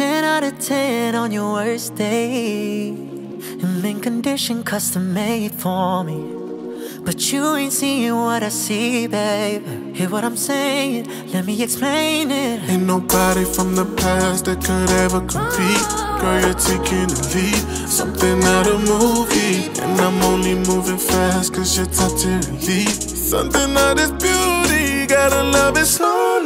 out of 10 on your worst day. And mint condition custom made for me. But you ain't seeing what I see, babe. Hear what I'm saying? Let me explain it. Ain't nobody from the past that could ever compete. Girl, you're taking the lead. Something out of movie. And I'm only moving fast cause you're tier elite. Something out of beauty. Gotta love it slowly.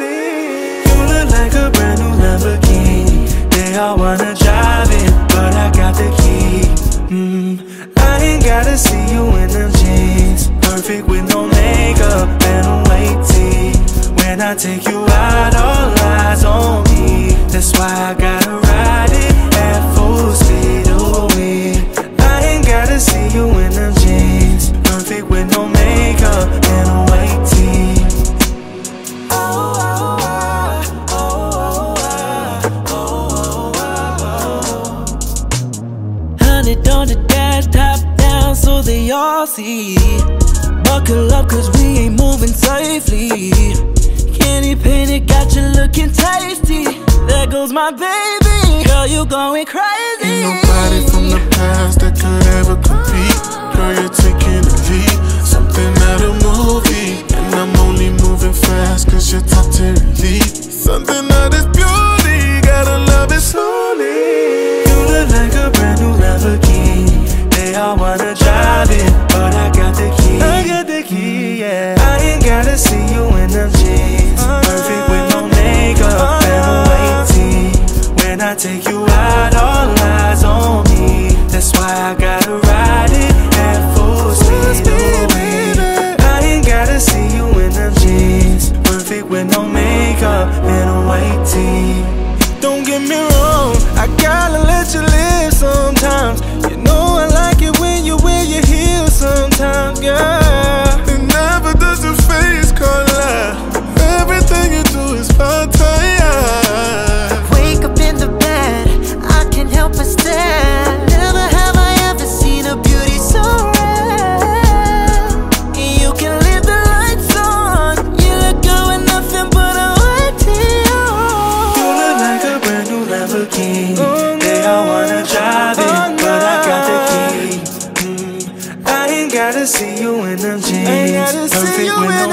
Oh. On the dash, top down, so they all see. Buckle up, cause we ain't moving safely. Candy painted, got you looking tasty. There goes my baby. Girl, you going crazy. Ain't nobody from the past wanna drive it, but I got the key. I got the key, yeah. I ain't gotta see you in them jeans. Uh-huh. Perfect with no makeup uh-huh. and a white tee. When I take you out, all eyes on me. That's why I gotta ride it at full speed. Baby. I ain't gotta see you in them jeans. Perfect with no makeup and a white tee. Don't get me wrong,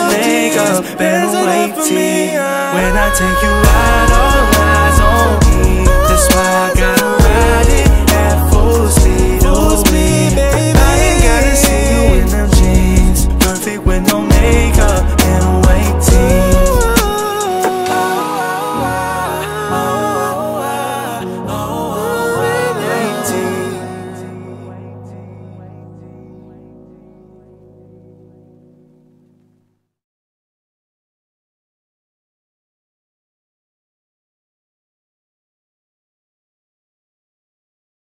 makeup a white tee. When I take you out, all eyes on me.